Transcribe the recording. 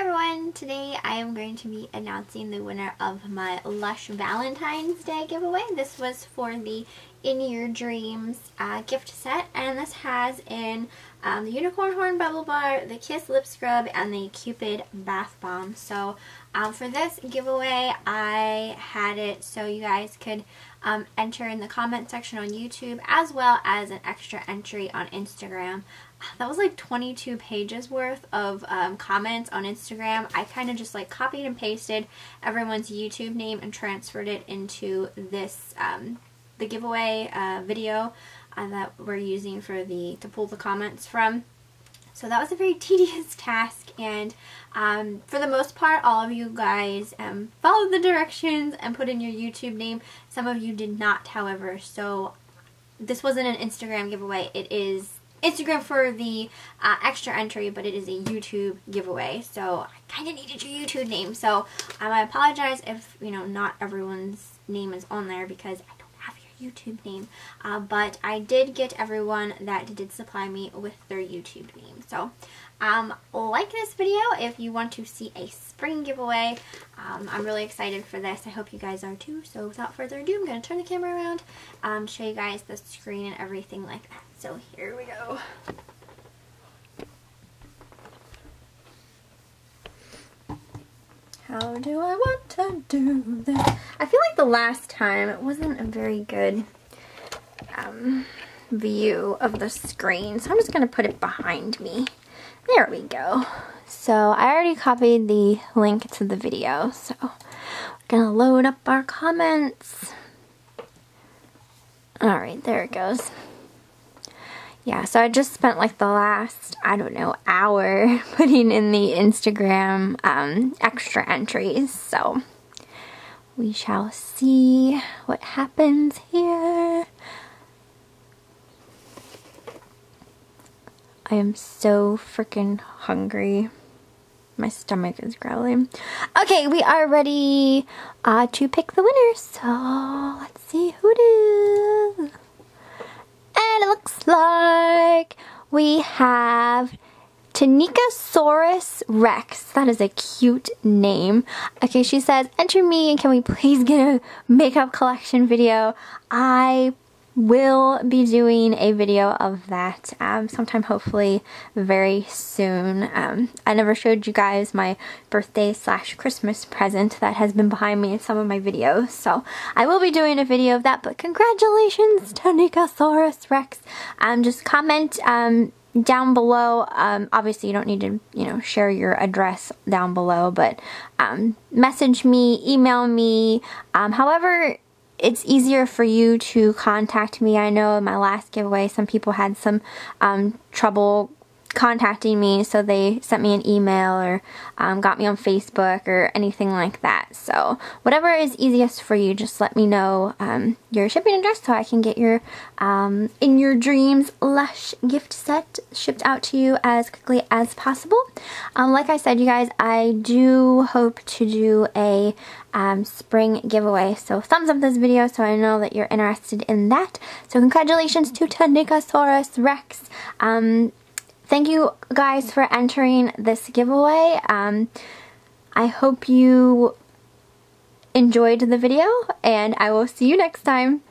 everyone! Today I am going to be announcing the winner of my Lush Valentine's Day giveaway. This was for the In Your Dreams uh, gift set and this has in um, the Unicorn Horn Bubble Bar, the Kiss Lip Scrub, and the Cupid Bath Bomb. So um, for this giveaway I had it so you guys could um, enter in the comment section on YouTube as well as an extra entry on Instagram. That was like 22 pages worth of um, comments on Instagram. I kind of just like copied and pasted everyone's YouTube name and transferred it into this, um, the giveaway uh, video uh, that we're using for the, to pull the comments from. So that was a very tedious task and um, for the most part all of you guys um, followed the directions and put in your YouTube name. Some of you did not however so this wasn't an Instagram giveaway. It is Instagram for the uh, extra entry, but it is a YouTube giveaway. So I kind of needed your YouTube name. So um, I apologize if, you know, not everyone's name is on there because I YouTube name. Uh, but I did get everyone that did supply me with their YouTube name. So um, like this video if you want to see a spring giveaway. Um, I'm really excited for this. I hope you guys are too. So without further ado, I'm going to turn the camera around, um, show you guys the screen and everything like that. So here we go. How do I want to do this? I feel like the last time it wasn't a very good um, view of the screen. So I'm just going to put it behind me. There we go. So I already copied the link to the video. So we're going to load up our comments. Alright, there it goes yeah, so I just spent like the last, I don't know, hour putting in the Instagram um, extra entries. So we shall see what happens here. I am so freaking hungry. My stomach is growling. Okay, we are ready uh, to pick the winner. So let's see who it is it looks like we have Tanikasaurus Rex. That is a cute name. Okay, she says, enter me and can we please get a makeup collection video? I will be doing a video of that um, sometime hopefully very soon. Um, I never showed you guys my birthday slash Christmas present that has been behind me in some of my videos. So I will be doing a video of that, but congratulations to Nikasaurus Rex. Um, just comment um, down below um, obviously you don't need to you know share your address down below but um, message me email me um, however it's easier for you to contact me. I know in my last giveaway some people had some um, trouble contacting me so they sent me an email or um, got me on Facebook or anything like that. So whatever is easiest for you just let me know um, your shipping address so I can get your um, in your dreams lush gift set shipped out to you as quickly as possible. Um, like I said you guys I do hope to do a um, spring giveaway. So thumbs up this video so I know that you're interested in that. So congratulations to Tanikasaurus Rex. Um, thank you guys for entering this giveaway. Um, I hope you enjoyed the video and I will see you next time.